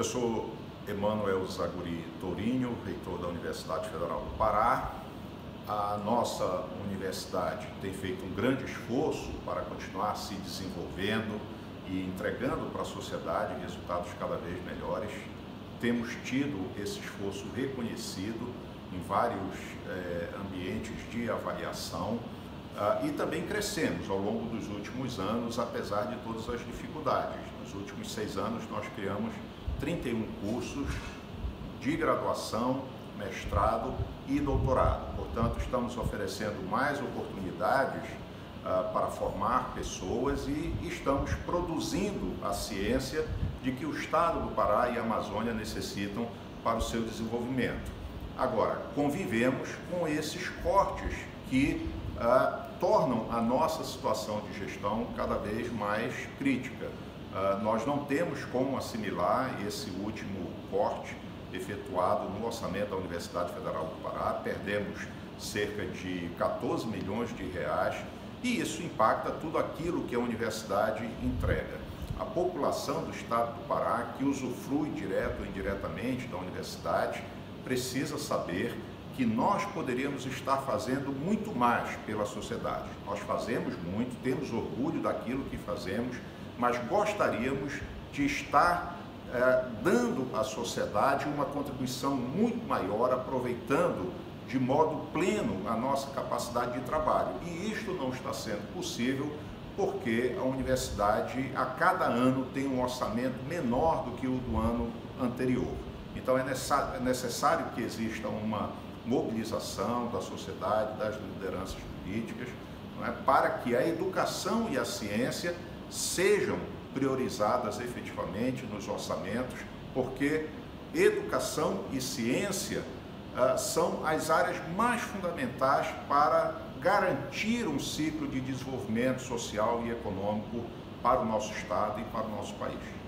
Eu sou Emanuel Zaguri Tourinho, reitor da Universidade Federal do Pará. A nossa universidade tem feito um grande esforço para continuar se desenvolvendo e entregando para a sociedade resultados cada vez melhores. Temos tido esse esforço reconhecido em vários eh, ambientes de avaliação Uh, e também crescemos ao longo dos últimos anos, apesar de todas as dificuldades. Nos últimos seis anos, nós criamos 31 cursos de graduação, mestrado e doutorado. Portanto, estamos oferecendo mais oportunidades uh, para formar pessoas e estamos produzindo a ciência de que o Estado do Pará e a Amazônia necessitam para o seu desenvolvimento. Agora, convivemos com esses cortes que uh, tornam a nossa situação de gestão cada vez mais crítica. Uh, nós não temos como assimilar esse último corte efetuado no orçamento da Universidade Federal do Pará. Perdemos cerca de 14 milhões de reais e isso impacta tudo aquilo que a universidade entrega. A população do estado do Pará, que usufrui direto ou indiretamente da universidade, precisa saber que nós poderíamos estar fazendo muito mais pela sociedade. Nós fazemos muito, temos orgulho daquilo que fazemos, mas gostaríamos de estar eh, dando à sociedade uma contribuição muito maior, aproveitando de modo pleno a nossa capacidade de trabalho. E isto não está sendo possível porque a universidade a cada ano tem um orçamento menor do que o do ano anterior. Então é necessário que exista uma mobilização da sociedade, das lideranças políticas, é? para que a educação e a ciência sejam priorizadas efetivamente nos orçamentos, porque educação e ciência uh, são as áreas mais fundamentais para garantir um ciclo de desenvolvimento social e econômico para o nosso Estado e para o nosso país.